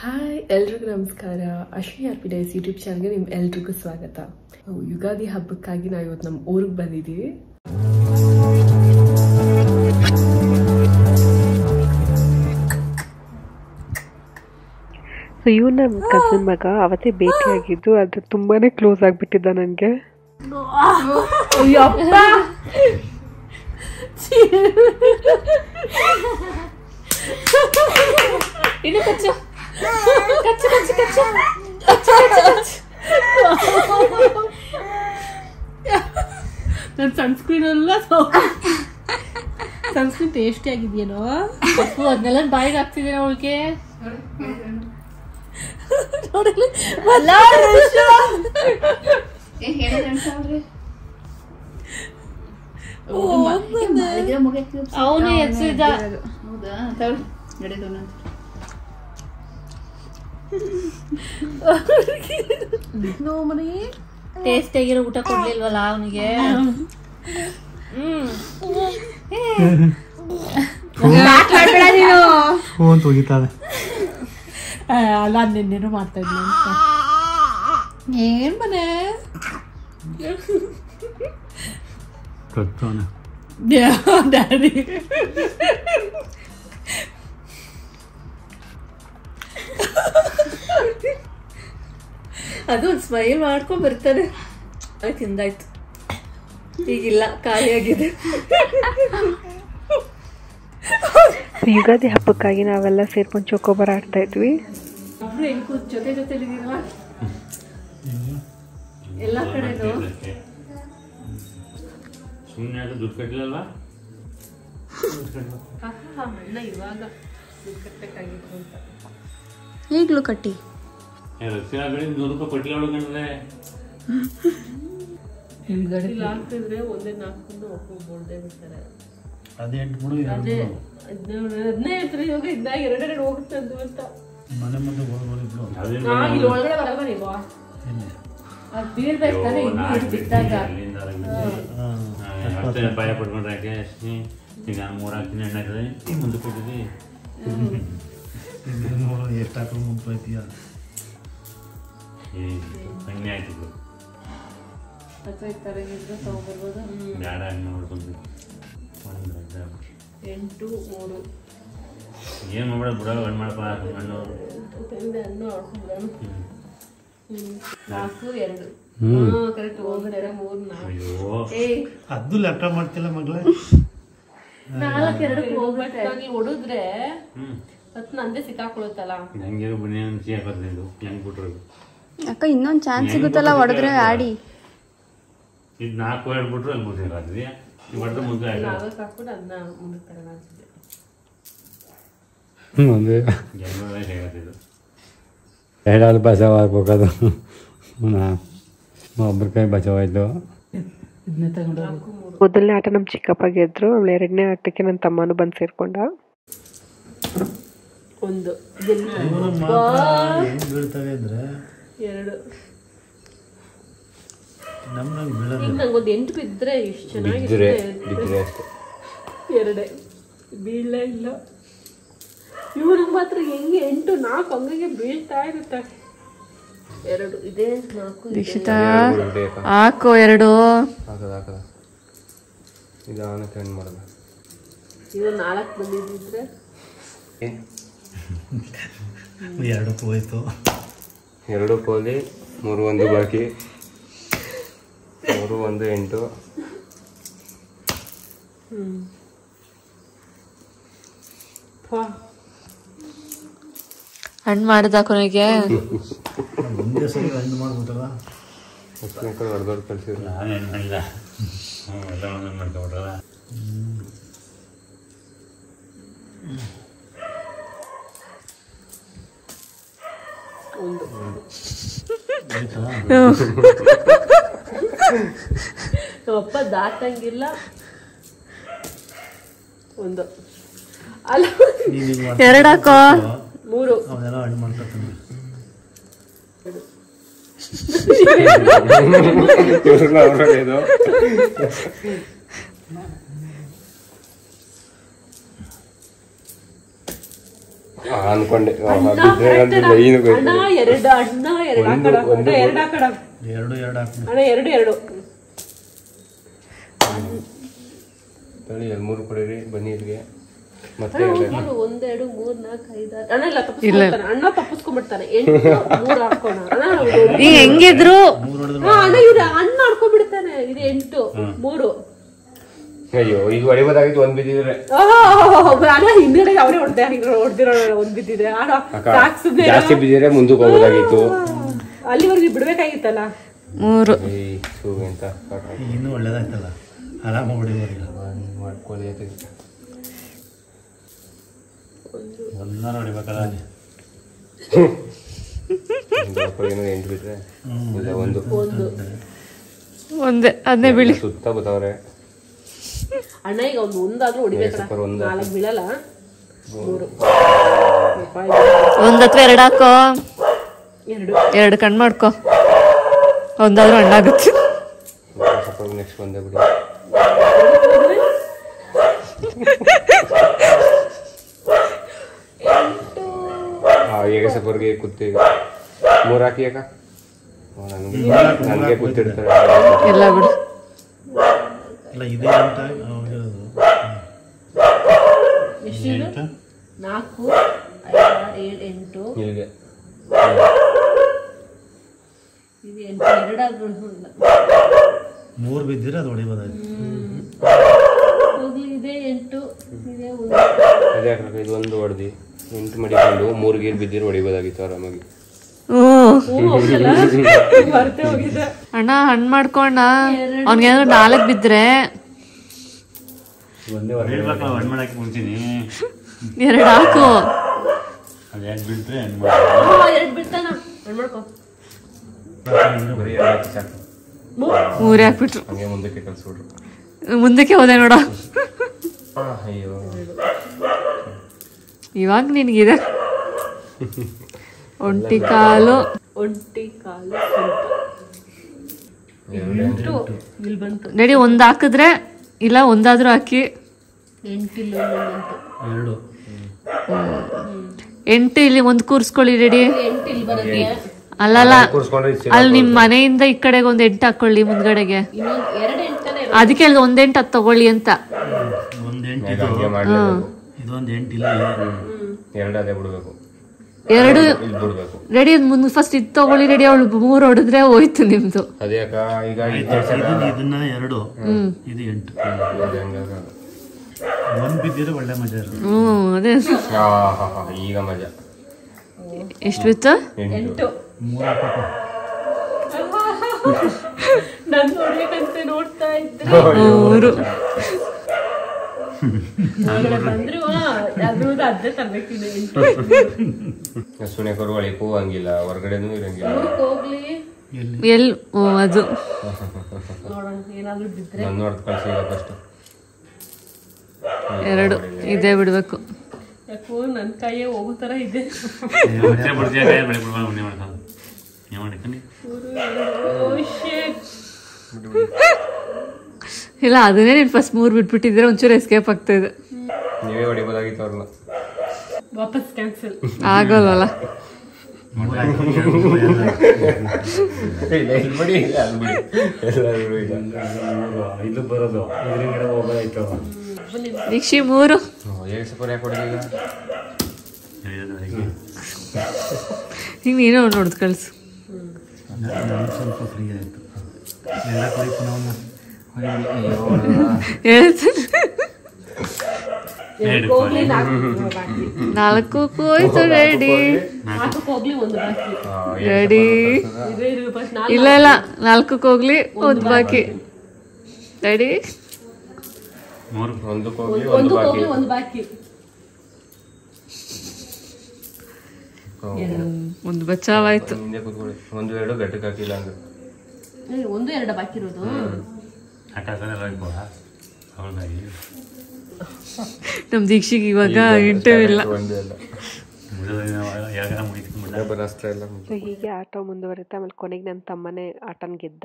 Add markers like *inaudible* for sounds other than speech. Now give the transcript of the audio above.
Hi ಎಲ್ರಿಗೂ ನಮಸ್ಕಾರ. Ashwini R P dice YouTube ಚಾನಲ್ಗೆ ನಿಮ್ ಎಲ್ರಿಗೂ ಸ್ವಾಗತ. ಯುಗಾದಿ ಹಬ್ಬಕ್ಕಾಗಿ ನಾವು ಇವತ್ತು ನಮ್ಮ ಊರಿಗೆ ಬಂದಿದ್ದೀವಿ ಸೊ ಇವ್ ನಮ್ಮ ಕಸಿನ್ ಮಗ ಅವತ್ತೇ ಭೇಟಿಯಾಗಿದ್ದು ಅದು ತುಂಬಾನೇ ಕ್ಲೋಸ್ ಆಗಿಬಿಟ್ಟಿದ್ದ ನನಗೆ. ಇನ್ನು ಕಚ್ಚು ಕಚ್ಚು ಕಚ್ಚು ಕಚ್ಚು ಕಚ್ಚು ಕಚ್ಚು ನನ್ನ ಸನ್ಸ್ಕ್ರೀನ್ ಎಲ್ಲ ಸನ್ಸ್ಕ್ರೀನ್ ಟೇಸ್ಟಿ ಆಗಿದೆಯೇನೋ ಅಪ್ಪು ಅದನ್ನೆಲ್ಲ ಬಾಯಿಗೆ ಹಾಕ್ತಿದ್ದೀನ ಅವಳಿಗೆ ಅವನು ಎಚ್ಚಿದ ಹೌದಾ? ತಗೊಳ್ಳಿ ನಡೆದು ಟೇಸ್ಟ್ ಆಗಿರೋ ಊಟ ಕೊಡ್ಲಿಲ್ವಲ್ಲ ಅವನಿಗೆ? ಫೋನ್ ತೆಗಿತಾವೆ ಅಲ್ಲ ನಿನ್ನೇನು ಮಾಡ್ತಾ ಇದ್ನ ಅಂತ. ಏನ್ ಮನೆ? ಕಟ್ತಾನೆ ಡ್ಯಾಡಿ. ಅದು ಒಂದು ಸ್ಮೈಲ್ ಮಾಡ್ಕೊಂಡ್ ಬರ್ತಾನೆ ತಿಂದಾಯ್ತು. ಈಗಿಲ್ಲ ಖಾಲಿಯಾಗಿದೆ ಯುಗಾದಿ ಹಬ್ಬಕ್ಕಾಗಿ ನಾವೆಲ್ಲ ಸೇರ್ಕೊಂಡು ಚೊಕೋಬಾರ ಆಡ್ತಾ ಇದ್ವಿ. ಜೊತೆ ಜೊತೆ ಎಲ್ಲ ಕಡೆನೂ? ಸುಮ್ಮನೆ ಅದು ದುಡ್ಡು ಕಟ್ಟಿಲ್ಲಲ್ವಾ ಅಣ್ಣ ಇವಾಗ ದುಡ್ಡು ಕಟ್ಟಬೇಕಾಗಿತ್ತು ಅಂತ. ಈಗಲೂ ಕಟ್ಟಿ. ರಕ್ಷಣಾ ಬೆಳೆ ನೂರು ರೂಪಾಯಿ ಕೊಟ್ಟಿಲ್ಲ ಹುಡುಗಂದ್ರೆ ಇಲ್ಲ ಹಾಕಿದ್ರೆ ಒಂದೇ ನಾಲ್ಕು ಒಬ್ಬರು ಬೋಳ್ದೆ ಬಿಡ್ತಾರೆ. ಅದು ಎಂಟು ಬಿಡು ಅದೇ ಹದಿನೇಳು ಹದಿನೈದು ಇವಾಗ ಇದ್ದಾಗ ಎರಡೆರಡು ಹೋಗುತ್ತೆ ಅಂದು ಅಂತ ಮನೆ ಮುಂದೆ ಬಿಡು. ಇಲ್ಲಿ ಒಳಗಡೆ ಬರಲ್ಲ ಅದು ಬೀಳ್ಬೇಕು ತಾನೆ ಇನ್ನು ಭಯ ಪಡ್ಕೊಂಡ್ರೆ ಯಾಕೆ ಈಗ ಮೂರು ಎಣ್ಣೆ ಹಾಕಿದ್ರೆ ಮುಂದೆ ಕೊಟ್ಟಿದ್ದಿ. ಎಷ್ಟು ಹಾಕೊಂಡು ಏ ಹಂಗೆ ಆಯ್ತು ಬಿಡು. ಅಥವಾ ಈ ಥರ ಇದ್ರೆ ತಗೊಂಡ್ಬರ್ಬೋದು ಬ್ಯಾಡ ಹಣ್ಣು ನೋಡ್ಕೊಂಡು ಎಂಟು ಮೂರು. ಏನು ಮಾಡ್ಬೇಡ ಬಿಡೋಲ್ಲ ಹಣ್ಣು ಮಾಡಪ್ಪ ಹಣ್ಣು ತಂದೆ ಹಣ್ಣು ಆಡ್ಕೊಂಡ್ಬಿಡೋಣ ಹ್ಮ್. ನಾಲ್ಕು ಎರಡು. ಅದು ಲೆಕ್ಕ ಮಾಡ್ತಿಲ್ಲ ಮಗಳೇ? ನಾಲ್ಕು ಎರಡು ಹೋಗ್ಬೇಕಾಗಿ ಹೊಡಿದ್ರೆ ಮತ್ತೆ ನಂದೇ ಸಿಕ್ಕಾಕೊಳ್ಳುತ್ತಲ್ಲ. ಹಂಗೆ ಬನ್ನಿ ಅನ್ಸಿ ಹಾಕೋದು ಹೆಂಗ್ ಬಿಟ್ರು ಅಕ್ಕ ಇನ್ನೊಂದು ಚಾನ್ಸ್ ಸಿಗುತ್ತಲ್ಲ ಹೊಡೆದ್ರೆ ಆಡಿ. ಇದು ನಾಲ್ಕು ಎರಡು ಬಿಟ್ರು ಅಲ್ಲಿ ಬಿಟ್ಟು ಹಾಕಿದ್ವಿ ಈಗ ಹೊಡೆದ್ರೆ ಮುಂದೆ ಎರಡಾಳು ಬಚಾವ್ ಆಗ್ಬೇಕದು. ಒಬ್ಬರ ಕೈ ಬಚಾವ್ ಆಯ್ತು. ಮೊದಲನೇ ಆಟ ನಮ್ಮ ಚಿಕ್ಕಪ್ಪ ಗೆದ್ರು ಅವಳು ಎರಡನೇ ಆಟಕ್ಕೆ ನನ್ನ ತಮ್ಮನೂ ಬಂದು ಸೇರ್ಕೊಂಡ. ಒಂದು. ಎರಡು. ಈಗ ನಂಗೊಂದು ಎಂಟು ಬಿದ್ದರೆ ಇಷ್ಟು ಚೆನ್ನಾಗಿದೆ ಎರಡೇ. ಬೀಳಲೇ ಇಲ್ಲ. ಇವ್ರಿಗೆ ಮಾತ್ರ ಹೆಂಗೆ ಎಂಟು ನಾಲ್ಕು ಅಂಗಗೆ ಬೀಳ್ತಾ ಇರುತ್ತೆ. ಎರಡು ಇದೇ ನಾಲ್ಕು ಇದೆ. ದೀಕ್ಷಿತಾ ಹಾಕು ಎರಡು. ಹಾಕದ ಹಾಕದ. ಇದು ಅವನ ಕಣ್ಣು ಮಾಡೋದು ಇವು ನಾಲ್ಕು ಬಂದಿದ್ದಿದ್ರೆ? ಎರಡು ಹೋಯ್ತು. ಎರಡು ಕೋಲಿ ಮೂರು ಒಂದು ಬಾಕಿ. ಮೂರು ಒಂದು ಎಂಟು. ಹಣ್ಣು ಮಾಡಿದ ಕೊನೆಗೆ. ಉಪ್ಪಿನಕಾಯಿ ಹೊಡೆದವ್ರು ಕಳ್ಸಿದ್ರು. ನಾನು ಏನು ಮಾಡಿಲ್ಲ. ಹ್ಞೂ ಎಲ್ಲ ಮಾಡ್ಕೊಬಿಟ್ರಲ್ಲ ನಮ್ಮಪ್ಪ ದಾಟಂಗಿಲ್ಲ. ಒಂದು. ಅಲ್ಲ. ಎರಡಾಕೋ ಮೂರು. ಅವನ್ನೆಲ್ಲ ಹಣ್ಣು ಮಾಡ್ಕೊತಾನೆ ಇವ್ರನ್ನ ಅವ್ರಲ್ಲಿ ಇದು ಆ, ಅನ್ಕೊಂಡೆ ಆ, ಅಣ್ಣ ಬಿದ್ರೆ correct ಅಂತ ಅಣ್ಣ. ಲೈನ್ ಅಣ್ಣ ಎರಡು ಅಣ್ಣ ಎರಡು ಎರಡು ಎರಡು ಎರಡು ಎರಡು ಮೂರು ಕೊಡಿರಿ ಬನ್ನಿ ಇಲ್ಲಿಗೆ. ಮತ್ತೆ ಒಂದೆರಡು ಮೂರ್ ನಾಲ್ಕು ಐದಾರು ಅಣ್ಣ ಇಲ್ಲ ತಪ್ಪಿಸ್ಕೊಂಡ್ಬಿಡ್ತಾನೆ ಅಣ್ಣ ತಪ್ಪಿಸ್ಕೊಂಡ್ಬಿಡ್ತಾನೆ. ಎಂಟು ಮೂರು ಹಾಕೋಣ. ಅಣ್ಣ. ಹೆಂಗಿದ್ರು? ಅಣ್ಣ ಇವ್ರು ಅಣ್ಣ ಹಾಕೊಂಡ್ಬಿಡ್ತಾನೆ ಇದು ಎಂಟು ಮೂರು. ಅಯ್ಯೋ ಈಗ ಹೊಡಿಬೋದಾಗಿತ್ತು ಒಂದ್ ಬಿದ್ದಿದ್ರೆ. ಹಿಂದ್ಗಡೆ ಅವರೇ ಹೊಡ್ದೆ ಹೊಡ್ದಿರೋ ಒಂದ್ ಬಿದ್ದಿದ್ರೆ. ಜಾಸ್ತಿ ಬಿದ್ದಿದ್ರೆ ಮುಂದಕ್ಕೆ ಹೋಗೋದಾಗಿತ್ತು. ಅಲ್ಲಿವರೆಗೆ ಬಿಡ್ಬೇಕಾಗಿತ್ತಲ್ಲ? ಮೂರು. ಅಂತ. ಇನ್ನೂ ಒಳ್ಳೇದಾಯ್ತಲ್ಲ? ಆರಾಮ ಹೊಡಿಬೋದಿಲ್ಲ ಮಾಡ್ಕೊಳ್ಳಿ. ಒಂದರ ಹೊಡಿಬೇಕಲ್ಲ ಎಂಟು ಬಿಟ್ರೆ ಒಂದು. ಒಂದೇ. ಅದನ್ನೇ ಬಿಳಿ ಸುತ್ತ ಬತ್ತವ್ರೆ ಅಣ್ಣ ಈಗ ಒಂದು ಒಂದಾದ್ರೂ ಒಂದು ನಾಲ್ಕು ಬೀಳಲ್ಲ. ಒಂದ್ ಅಥವಾ ಎರಡು ಹಾಕೋ. ಎರಡು. ಎರಡು ಕಣ್ ಮಾಡ್ಕೋ. ಒಂದಾದ್ರೂ ಹಣ್ಣಾಗುತ್ತೆ ಆಗುತ್ತೆ. ನೆಕ್ಸ್ಟ್ ಒಂದೇ ಬಿಡಿ. ಈಗ ಸಪರ್ಗೆ ಕೂತಿ. ಮೂರು ಹಾಕಿ ಅಕ್ಕ. ನನ್ಗೆ ನನಗೆ ಕೂತಿರ್ತಾರೆ. ಎಲ್ಲ ಬಿಡು. ಇಲ್ಲ ಇದೆ ಅಂತ ಹೇಳೋದು. ಎಷ್ಟಿದು ನಾಲ್ಕು ಏಳು ಎಂಟು. ಇದು ಎಂಟು ಮೂರು ಬಿದ್ದಿರ ಅದು ಹೊಡಿಬೋದಾಗಿತ್ತು ಹೋಗ್ಲಿ ಇದೆ ಎಂಟು ಇದೆ ಒಂದು. ಅದೇ ಅಕ್ಕ ಇದು ಒಂದು ಹೊಡೆದು. ಎಂಟು ಮಡಿಕೊಂಡು ಮೂರು ಗೀರ್ ಬಿದ್ದಿರ ಹೊಡಿಬೋದಾಗಿತ್ತು ಆರಾಮಾಗಿ. ಅಣ್ಣ ಹಣ್ಣು ಮಾಡ್ಕೊಂಡ ಅವ್ನಿಗೇನಾದ್ರು ನಾಲ್ಕು ಬಿದ್ರೆ. ಎರಡು ಹಾಕು. ಮೂರೇ ಹಾಕ್ಬಿಟ್ರು. ಮುಂದಕ್ಕೆ ಹೋದೆ ನೋಡ. ಅಯ್ಯೋ. ಇವಾಗ ನಿನಗಿದೆ. ಒಂಟಿ ಕಾಲು. ಒಂಟಿ ಕಾಲು ಎಂಟು ಇಲ್ಲಿ ಬಂತು. ರೆಡಿ ಒಂದು ಹಾಕಿದ್ರೆ ಇಲ್ಲ ಒಂದಾದ್ರೂ ಹಾಕಿ. ಎಂಟಿಲ್ಲ ಬಂತು. ಎರಡು. ಎಂಟು ಇಲ್ಲಿ ಒಂದು ಕೂರ್ಸ್ಕೊಳ್ಳಿ ರೆಡಿ ಎಂಟು ಇಲ್ಲಿ ಬರುತ್ತೆ. ಅಲ್ಲಲ್ಲ ಅಲ್ಲಿ ನಿಮ್ ಮನೆಯಿಂದ ಈ ಕಡೆಗೆ ಒಂದ್ ಎಂಟು ಹಾಕೊಳ್ಳಿ ಮುಂದ್ಗಡೆಗೆ. ಇನ್ನೊಂದು ಎರಡು ಎಂಟನೇ ಅದಕ್ಕೆ ಅಲ್ಲಿ ಒಂದ್ ಎಂಟು ಅದು ತಗೊಳ್ಳಿ ಅಂತ. ಒಂದ್ ಎಂಟು ಇದೊಂದು ಎಂಟು ಇಲ್ಲ. ಎರಡು ಅದೇ ಬಿಡ್ಬೇಕು. ಎರಡು ರೆಡಿ ಮುಂದೆ ಫಸ್ಟ್ ಇದು ತಗೊಳ್ಳಿ ರೆಡಿ ಅವಳು ಮೂರು ಹೊಡೆದ್ರೆ ಹೋಯ್ತು ನಿಮ್ದು. ಇದನ್ನ ಎರಡು ಇದು ಎಂಟು. ಒಂದ್ ಬಿದ್ದಿದ್ರೆ ಒಳ್ಳೆ ಮಜಾ ಇರುತ್ತೆ. ಹ್ಮ್ ಅದೇ. ಈಗ ಮಜಾ. ಎಷ್ಟು ಬಿತ್ತು? ಎಂಟು. *laughs* ನನ್ ನೋಡ್ಬೇಕಂತ ನೋಡ್ತಾ ಇದ್ರೆ. ಸುನೇಕರು ಒಳಕ್ಕೂ ಹಂಗಿಲ್ಲ ಹೊರಗಡೆನೂ ಇರಂಗಿಲ್ಲ. ಊರ್ಗ್ ಹೋಗ್ಲಿ. ಎಲ್ ಓ ಅದು. ನನ್ನ ಫಸ್ಟ್ ಎರಡು ಇದೇ ಬಿಡ್ಬೇಕು. ಯಾಕೋ ನನ್ ಕೈಯೇ ಹೋಗೋ ತರ ಇದೆ. ಮತ್ತೆ ಇಲ್ಲ ಅದನ್ನೇ ನೀನ್ ಫಸ್ಟ್ ಮೂರ್ ಬಿಟ್ಬಿಟ್ಟಿದ್ರೆ ಒಂಚೂರು ಎಸ್ಕೇಪ್ ಆಗ್ತಾ ಇದೆ. ನೀವೇ ಹೊಡಿಬೋದಾಗಿತ್ತು ಅವ್ರನ್ನ. ವಾಪಸ್ ಕ್ಯಾನ್ಸಲ್ ಆಗೋಲ್ವಲ್ಲ? ಇದು ಬರೋದು. ಇದರಿಂದ ಹೋಗೋದಾಯ್ತು. ದೀಕ್ಷಿ ಮೂರು. ಹೇಗೆ ನೀನು ನೋಡ್ದು ಕಳ್ಸು. ಸ್ವಲ್ಪ ಫ್ರೀ ಆಯಿತು. ಎಲ್ಲ ನಾಲ್ಕು ಬಾಕಿ ನಾಲ್ಕು ಹೋಯ್ತು ರೆಡಿ. ನಾಲ್ಕು ಹೋಗ್ಲಿ ಒಂದು ಬಾಕಿ. ರೆಡಿ. ಇದೇ ಇರು ಫಸ್ಟ್ ನಾಲ್ಕು ಇಲ್ಲ ಇಲ್ಲ ನಾಲ್ಕಕ್ಕೆ ಹೋಗ್ಲಿ ಒಂದು ಬಾಕಿ. ರೆಡಿ? ಒಂದು ಒಂದು ಹೋಗ್ಲಿ ಒಂದು ಬಾಕಿ. ಒಂದು ಬಚಾವಾಯ್ತು ಹಿಂದೆ ಒಂದು ಎರಡು ಗಟ್ಟಕ್ಕೆ ಹಾಕಿಲ್ಲ ಅಂದ್ರೆ. ಏ, ಒಂದು ಎರಡು ಬಾಕಿ ಇರೋದು? ಹಾಕಾಕದೆಲ್ಲ ಇರ್ಬೋದ ಅವಳದಾಗಿ. ನಮ್ ದೀಕ್ಷಿಗೆ ಇವಾಗ ಇಂಟರ್ವ್ಯೂ ಇಲ್ಲ. ಹೀಗೆ ಆಟೋ ಮುಂದುವರಿತ ಆಮೇಲೆ ಕೊನೆಗೆ ನನ್ನ ತಮ್ಮನೇ ಆಟನ್ ಗೆದ್ದ.